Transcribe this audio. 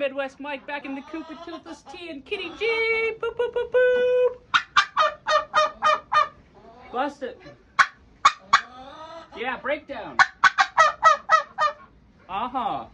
Midwest Mike back in the coop with Toothless T and Kitty G. Boop, boop, boop, boop. Bust it. Yeah, breakdown. Uh-huh.